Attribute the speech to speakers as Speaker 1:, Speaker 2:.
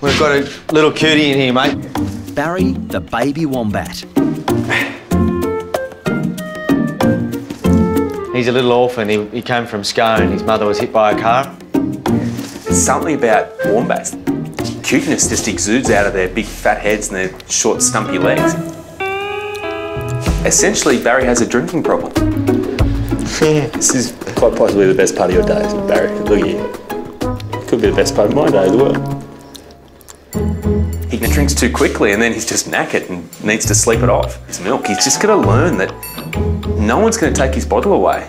Speaker 1: We've got a little cutie in here, mate.
Speaker 2: Barry, the baby wombat.
Speaker 1: He's a little orphan. He, he came from Scone. His mother was hit by a car.
Speaker 3: There's something about wombats. Cuteness just exudes out of their big fat heads and their short stumpy legs. Essentially, Barry has a drinking problem.
Speaker 4: This is quite possibly the best part of your day, isn't Barry? Look at you. Could be the best part of my day as well.
Speaker 3: He drinks too quickly and then he's just knackered and needs to sleep it off. His milk, he's just got to learn that no one's going to take his bottle away.